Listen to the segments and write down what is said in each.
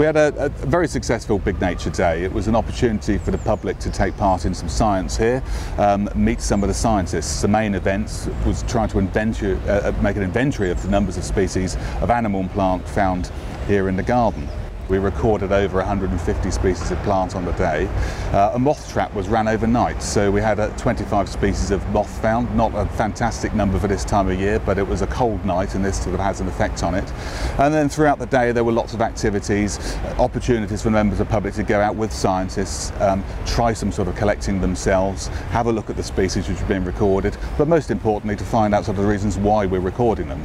We had a, a, very successful Big Nature Day. It was an opportunity for the public to take part in some science here, um, meet some of the scientists. The main event was trying to inventory, uh, make an inventory of the numbers of species of animal and plant found here in the garden. We recorded over 150 species of plant on the day. Uh, a moth trap was ran overnight, so we had uh, 25 species of moth found. Not a fantastic number for this time of year, but it was a cold night and this sort of has an effect on it. And then throughout the day there were lots of activities, uh, opportunities for members of the public to go out with scientists, um, try some sort of collecting themselves, have a look at the species which have been recorded, but most importantly to find out sort of the reasons why we're recording them.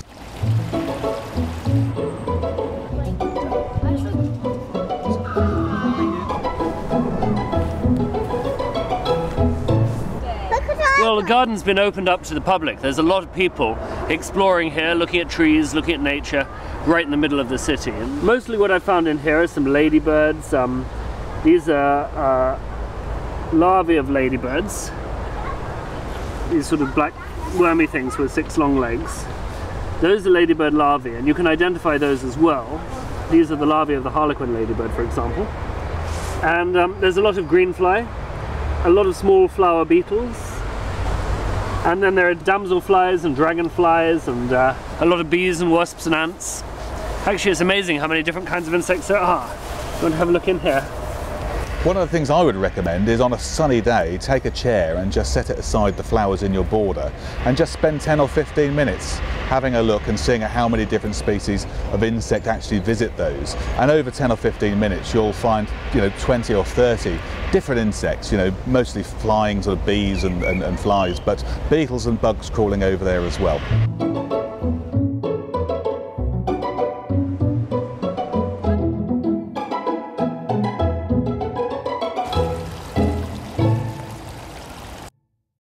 Well, the garden's been opened up to the public. There's a lot of people exploring here, looking at trees, looking at nature, right in the middle of the city. And mostly what I found in here are some ladybirds. Um, these are uh, larvae of ladybirds. These sort of black wormy things with six long legs. Those are ladybird larvae, and you can identify those as well. These are the larvae of the harlequin ladybird, for example. And um, there's a lot of greenfly, a lot of small flower beetles, and then there are damselflies and dragonflies and uh, a lot of bees and wasps and ants. Actually, it's amazing how many different kinds of insects there are. You want to have a look in here? One of the things I would recommend is on a sunny day, take a chair and just set it aside the flowers in your border and just spend 10 or 15 minutes having a look and seeing how many different species of insect actually visit those. And over 10 or 15 minutes, you'll find, you know, 20 or 30 different insects, you know, mostly flying sort of bees and, and, and flies, but beetles and bugs crawling over there as well.